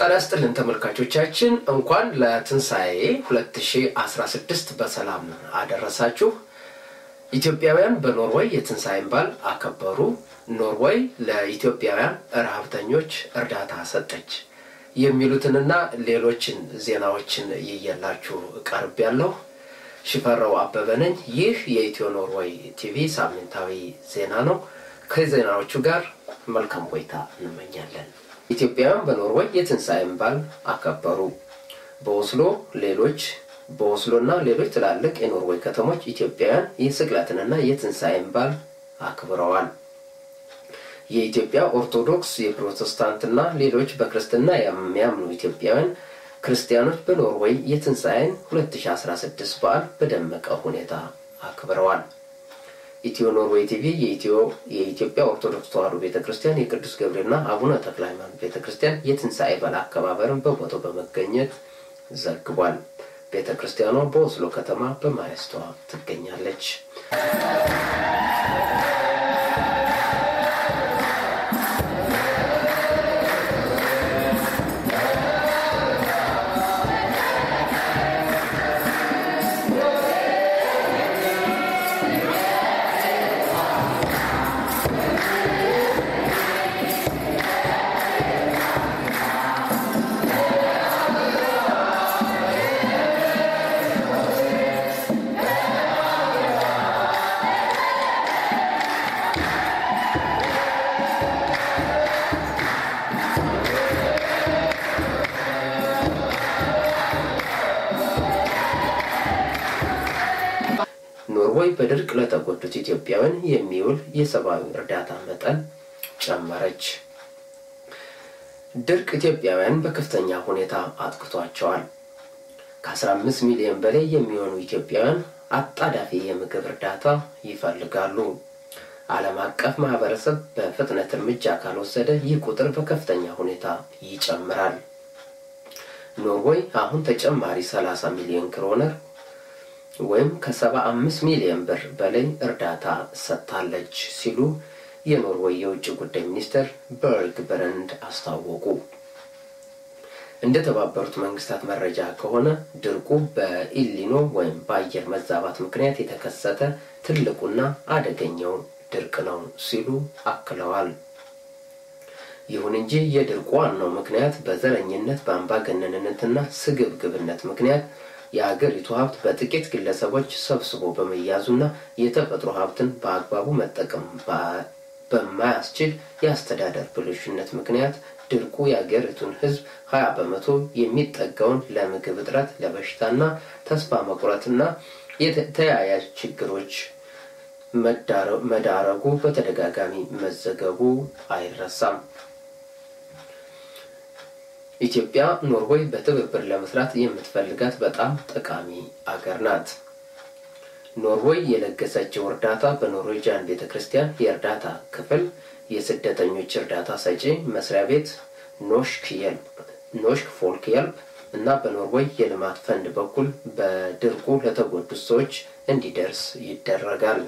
ጤና ይስጥልን ተመልካቾቻችን፣ እንኳን ለትንሣኤ 2016 በሰላም አደረሳችሁ። ኢትዮጵያውያን በኖርዌይ የትንሣኤን በዓል አከበሩ። ኖርዌይ ለኢትዮጵያውያን ረሀብተኞች እርዳታ ሰጠች። የሚሉትንና ሌሎችን ዜናዎችን ይዤላችሁ ቀርብ ያለሁ ሽፈራው አበበ ነኝ። ይህ የኢትዮ ኖርዌይ ቲቪ ሳምንታዊ ዜና ነው። ከዜናዎቹ ጋር መልካም ቆይታ እንመኛለን። ኢትዮጵያውያን በኖርዌይ የትንሣኤን በዓል አከበሩ። በኦስሎ ሌሎች በኦስሎና ሌሎች ትላልቅ የኖርዌይ ከተሞች ኢትዮጵያውያን የስቅለትንና የትንሣኤን በዓል አክብረዋል። የኢትዮጵያ ኦርቶዶክስ፣ የፕሮቴስታንትና ሌሎች በክርስትና የሚያምኑ ኢትዮጵያውያን ክርስቲያኖች በኖርዌይ የትንሣኤን 2016 በዓል በደመቀ ሁኔታ አክብረዋል። ኢትዮ ኖርዌይ ቲቪ የኢትዮጵያ ኦርቶዶክስ ተዋሕዶ ቤተ ክርስቲያን የቅዱስ ገብርኤልና አቡነ ተክለ ሃይማኖት ቤተ የትንሣኤ በዓል አከባበርን በቦታው በመገኘት ዘግቧል። ቤተ ክርስቲያኗ በኦስሎ ከተማ በማዮርስቷ ትገኛለች። በድርቅ ለተጎዱት ኢትዮጵያውያን የሚውል የሰብአዊ እርዳታ መጠን ጨመረች። ድርቅ ኢትዮጵያውያን በከፍተኛ ሁኔታ አጥቅቷቸዋል። ከ15 ሚሊዮን በላይ የሚሆኑ ኢትዮጵያውያን አጣዳፊ የምግብ እርዳታ ይፈልጋሉ። ዓለም አቀፍ ማህበረሰብ በፍጥነት እርምጃ ካልወሰደ ይህ ቁጥር በከፍተኛ ሁኔታ ይጨምራል። ኖርዌይ አሁን ተጨማሪ 30 ሚሊዮን ክሮነር ወይም ከሰባ አምስት ሚሊዮን ብር በላይ እርዳታ ሰጥታለች ሲሉ የኖርዌይ የውጭ ጉዳይ ሚኒስትር በርግ ብረንድ አስታወቁ። እንደ ተባበሩት መንግስታት መረጃ ከሆነ ድርቁ በኢሊኖ ወይም በአየር መዛባት ምክንያት የተከሰተ ትልቁና አደገኛው ድርቅ ነው ሲሉ አክለዋል። ይሁን እንጂ የድርቁ ዋናው ምክንያት በዘረኝነት በአምባገነንነትና ስግብግብነት ምክንያት የአገሪቱ ሀብት በጥቂት ግለሰቦች ሰብስቦ በመያዙና የተፈጥሮ ሀብትን በአግባቡ መጠቀም በማያስችል የአስተዳደር ብልሹነት ምክንያት ድርቁ የአገሪቱን ሕዝብ ሀያ በመቶ የሚጠጋውን ለምግብ እጥረት፣ ለበሽታና ተስፋ መቁረጥና የተያያዥ ችግሮች መዳረጉ በተደጋጋሚ መዘገቡ አይረሳም። ኢትዮጵያ ኖርዌይ በትብብር ለመስራት የምትፈልጋት በጣም ጠቃሚ አገር ናት። ኖርዌይ የለገሰችው እርዳታ በ Norwegian ቤተ ክርስቲያን የእርዳታ ክፍል፣ የስደተኞች እርዳታ ሰጪ መስሪያ ቤት Norsk Folkehjelp እና በኖርዌይ የልማት ፈንድ በኩል በድርቁ ለተጎዱት ሰዎች እንዲደርስ ይደረጋል።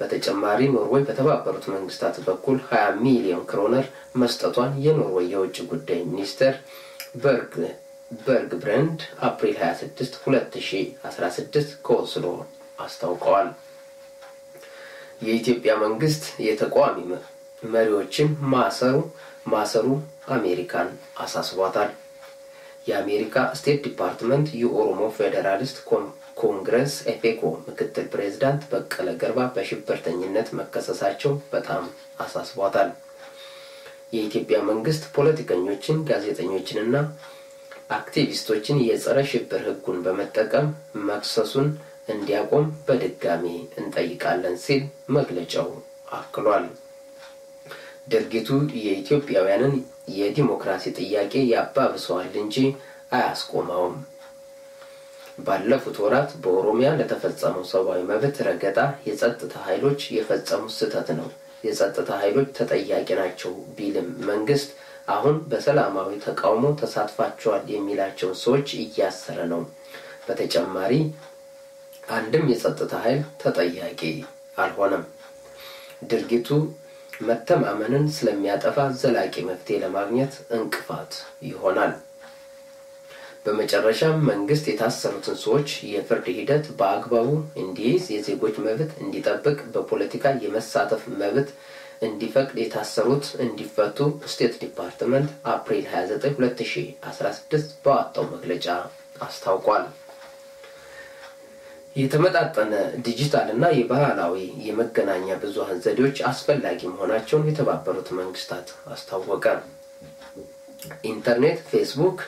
በተጨማሪ ኖርዌይ በተባበሩት መንግስታት በኩል 20 ሚሊዮን ክሮነር መስጠቷን የኖርዌይ የውጭ ጉዳይ ሚኒስትር በርግ ብረንድ አፕሪል 26 2016 ከኦስሎ አስታውቀዋል። የኢትዮጵያ መንግስት የተቃዋሚ መሪዎችን ማሰሩ ማሰሩ አሜሪካን አሳስቧታል። የአሜሪካ State Department የኦሮሞ ፌዴራሊስት ኮንግረስ ኦፌኮ ምክትል ፕሬዝዳንት በቀለ ገርባ በሽብርተኝነት መከሰሳቸው በጣም አሳስቧታል። የኢትዮጵያ መንግስት ፖለቲከኞችን፣ ጋዜጠኞችንና አክቲቪስቶችን የጸረ ሽብር ህጉን በመጠቀም መክሰሱን እንዲያቆም በድጋሚ እንጠይቃለን ሲል መግለጫው አክሏል። ድርጊቱ የኢትዮጵያውያንን የዲሞክራሲ ጥያቄ ያባብሰዋል እንጂ አያስቆመውም። ባለፉት ወራት በኦሮሚያ ለተፈጸመው ሰብአዊ መብት ረገጣ የጸጥታ ኃይሎች የፈጸሙት ስህተት ነው፣ የጸጥታ ኃይሎች ተጠያቂ ናቸው ቢልም መንግስት አሁን በሰላማዊ ተቃውሞ ተሳትፋቸዋል የሚላቸውን ሰዎች እያሰረ ነው። በተጨማሪ አንድም የጸጥታ ኃይል ተጠያቂ አልሆነም። ድርጊቱ መተማመንን ስለሚያጠፋ ዘላቂ መፍትሄ ለማግኘት እንቅፋት ይሆናል። በመጨረሻም መንግስት የታሰሩትን ሰዎች የፍርድ ሂደት በአግባቡ እንዲይዝ፣ የዜጎች መብት እንዲጠብቅ፣ በፖለቲካ የመሳተፍ መብት እንዲፈቅድ፣ የታሰሩት እንዲፈቱ State Department April 29 2016 ባወጣው መግለጫ አስታውቋል። የተመጣጠነ ዲጂታል እና የባህላዊ የመገናኛ ብዙኃን ዘዴዎች አስፈላጊ መሆናቸውን የተባበሩት መንግስታት አስታወቀ። ኢንተርኔት፣ ፌስቡክ፣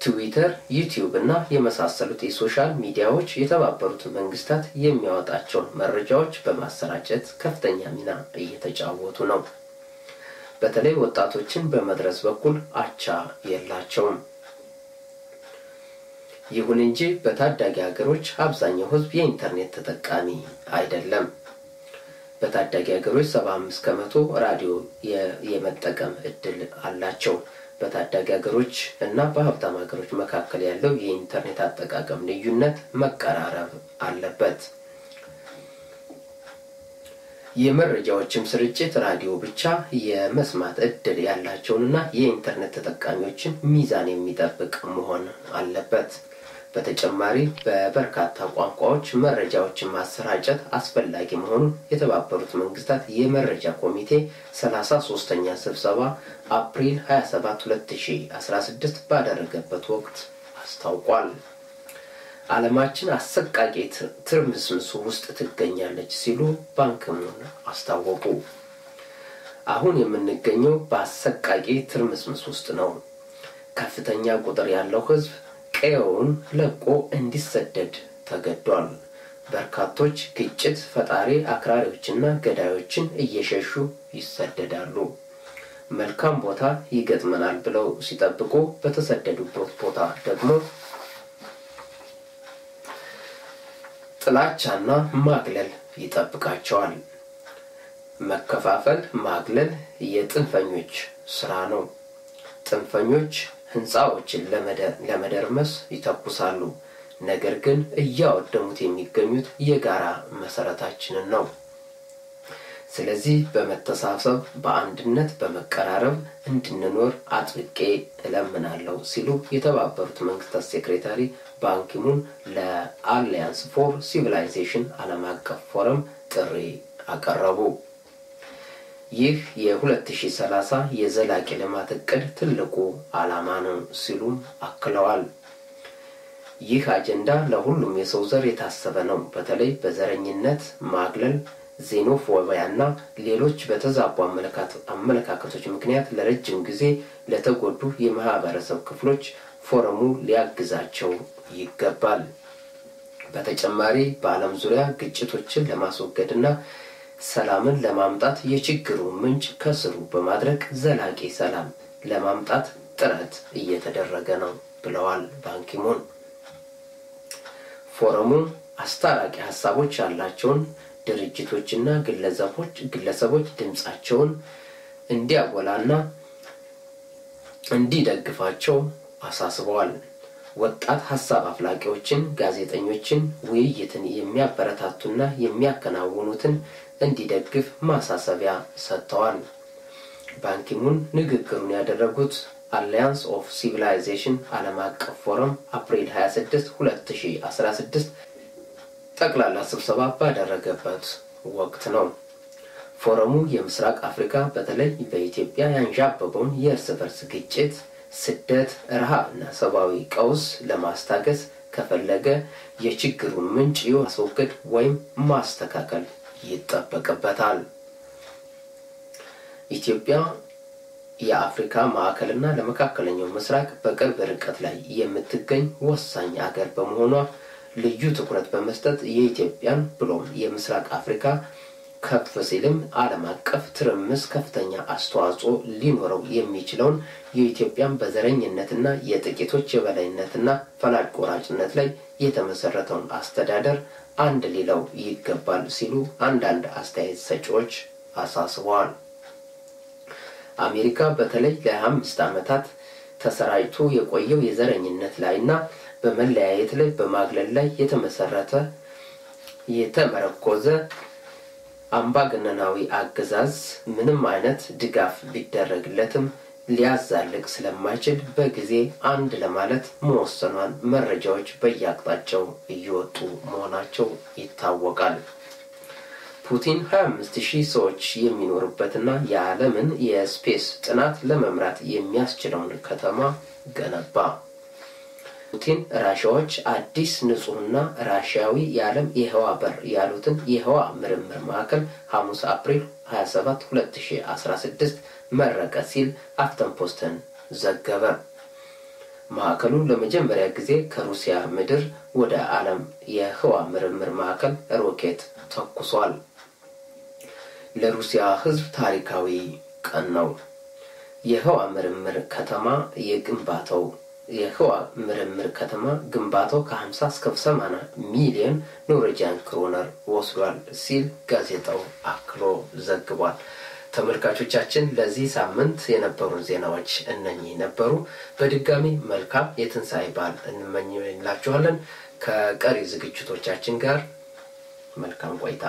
Twitter፣ YouTube እና የመሳሰሉት የ social media ዎች የተባበሩት መንግስታት የሚያወጣቸውን መረጃዎች በማሰራጨት ከፍተኛ ሚና እየተጫወቱ ነው። በተለይ ወጣቶችን በመድረስ በኩል አቻ የላቸውም። ይሁን እንጂ በታዳጊ ሀገሮች አብዛኛው ህዝብ የኢንተርኔት ተጠቃሚ አይደለም። በታዳጊ ሀገሮች ሰባ አምስት ከመቶ ራዲዮ የመጠቀም እድል አላቸው። በታዳጊ ሀገሮች እና በሀብታም ሀገሮች መካከል ያለው የኢንተርኔት አጠቃቀም ልዩነት መቀራረብ አለበት። የመረጃዎችም ስርጭት ራዲዮ ብቻ የመስማት እድል ያላቸውንና የኢንተርኔት ተጠቃሚዎችን ሚዛን የሚጠብቅ መሆን አለበት። በተጨማሪ በበርካታ ቋንቋዎች መረጃዎችን ማሰራጨት አስፈላጊ መሆኑን የተባበሩት መንግስታት የመረጃ ኮሚቴ ሰላሳ ሶስተኛ ስብሰባ አፕሪል 27 2016 ባደረገበት ወቅት አስታውቋል። ዓለማችን አሰቃቂ ትርምስምሱ ውስጥ ትገኛለች ሲሉ ባንክሙን አስታወቁ። አሁን የምንገኘው በአሰቃቂ ትርምስምስ ውስጥ ነው። ከፍተኛ ቁጥር ያለው ህዝብ ቀየውን ለቆ እንዲሰደድ ተገዷል። በርካቶች ግጭት ፈጣሪ አክራሪዎችና ገዳዮችን እየሸሹ ይሰደዳሉ። መልካም ቦታ ይገጥመናል ብለው ሲጠብቁ በተሰደዱበት ቦታ ደግሞ ጥላቻና ማግለል ይጠብቃቸዋል። መከፋፈል፣ ማግለል የጥንፈኞች ስራ ነው። ጥንፈኞች ህንፃዎችን ለመደርመስ ይተኩሳሉ። ነገር ግን እያወደሙት የሚገኙት የጋራ መሰረታችንን ነው። ስለዚህ በመተሳሰብ በአንድነት በመቀራረብ እንድንኖር አጥብቄ እለምናለሁ ሲሉ የተባበሩት መንግስታት secretary ባንኪሙን ለ Alliance for Civilization ዓለም አቀፍ ፎረም ጥሪ አቀረቡ። ይህ የ2030 የዘላቂ ልማት እቅድ ትልቁ ዓላማ ነው ሲሉም አክለዋል። ይህ አጀንዳ ለሁሉም የሰው ዘር የታሰበ ነው። በተለይ በዘረኝነት ማግለል፣ ዜኖፎቢያ እና ሌሎች በተዛቡ አመለካከቶች ምክንያት ለረጅም ጊዜ ለተጎዱ የማህበረሰብ ክፍሎች ፎረሙ ሊያግዛቸው ይገባል። በተጨማሪ በዓለም ዙሪያ ግጭቶችን ለማስወገድ እና ሰላምን ለማምጣት የችግሩ ምንጭ ከስሩ በማድረግ ዘላቂ ሰላም ለማምጣት ጥረት እየተደረገ ነው ብለዋል ባንኪሙን። ፎረሙ አስታራቂ ሀሳቦች ያላቸውን ድርጅቶችና ግለሰቦች ግለሰቦች ድምፃቸውን እንዲያጎላና እንዲደግፋቸው አሳስበዋል። ወጣት ሀሳብ አፍላቂዎችን፣ ጋዜጠኞችን ውይይትን የሚያበረታቱና የሚያከናውኑትን እንዲደግፍ ማሳሰቢያ ሰጥተዋል። ባንኪሙን ንግግሩን ያደረጉት Alliance of Civilization ዓለም አቀፍ ፎረም አፕሪል 26 2016 ጠቅላላ ስብሰባ ባደረገበት ወቅት ነው። ፎረሙ የምስራቅ አፍሪካ በተለይ በኢትዮጵያ ያንዣበበውን የእርስ በርስ ግጭት፣ ስደት፣ ረሃብና ሰብአዊ ቀውስ ለማስታገስ ከፈለገ የችግሩን ምንጭ ማስወገድ ወይም ማስተካከል ይጠበቅበታል። ኢትዮጵያ የአፍሪካ ማዕከልና ለመካከለኛው ምስራቅ በቅርብ ርቀት ላይ የምትገኝ ወሳኝ አገር በመሆኗ ልዩ ትኩረት በመስጠት የኢትዮጵያን ብሎም የምስራቅ አፍሪካ ከፍ ሲልም ዓለም አቀፍ ትርምስ ከፍተኛ አስተዋጽኦ ሊኖረው የሚችለውን የኢትዮጵያን በዘረኝነትና የጥቂቶች የበላይነትና ፈላጭ ቆራጭነት ላይ የተመሰረተውን አስተዳደር አንድ ሊለው ይገባል ሲሉ አንዳንድ አስተያየት ሰጪዎች አሳስበዋል። አሜሪካ በተለይ ለአምስት ዓመታት ተሰራጭቶ የቆየው የዘረኝነት ላይና በመለያየት ላይ በማግለል ላይ የተመሰረተ የተመረኮዘ አምባገነናዊ አገዛዝ ምንም አይነት ድጋፍ ቢደረግለትም ሊያዛልቅ ስለማይችል በጊዜ አንድ ለማለት መወሰኗን መረጃዎች በየአቅጣጫው እየወጡ መሆናቸው ይታወቃል። ፑቲን 25 ሺህ ሰዎች የሚኖሩበትና የዓለምን የ space ጥናት ለመምራት የሚያስችለውን ከተማ ገነባ። ፑቲን ራሽያዎች አዲስ ንጹሕና ራሽያዊ የዓለም የህዋ በር ያሉትን የህዋ ምርምር ማዕከል ሐሙስ አፕሪል 27 2016 መረቀ ሲል Aftenposten ዘገበ። ማዕከሉ ለመጀመሪያ ጊዜ ከሩሲያ ምድር ወደ ዓለም የህዋ ምርምር ማዕከል ሮኬት ተኩሷል። ለሩሲያ ህዝብ ታሪካዊ ቀን ነው። የህዋ ምርምር ከተማ የግንባታው የህዋ ምርምር ከተማ ግንባታው ከ50 እስከ 80 ሚሊዮን Norwegian ክሮነር ወስዷል ሲል ጋዜጣው አክሎ ዘግቧል። ተመልካቾቻችን ለዚህ ሳምንት የነበሩን ዜናዎች እነኚህ ነበሩ። በድጋሚ መልካም የትንሣኤ በዓል እንመኝላችኋለን። ከቀሪ ዝግጅቶቻችን ጋር መልካም ቆይታ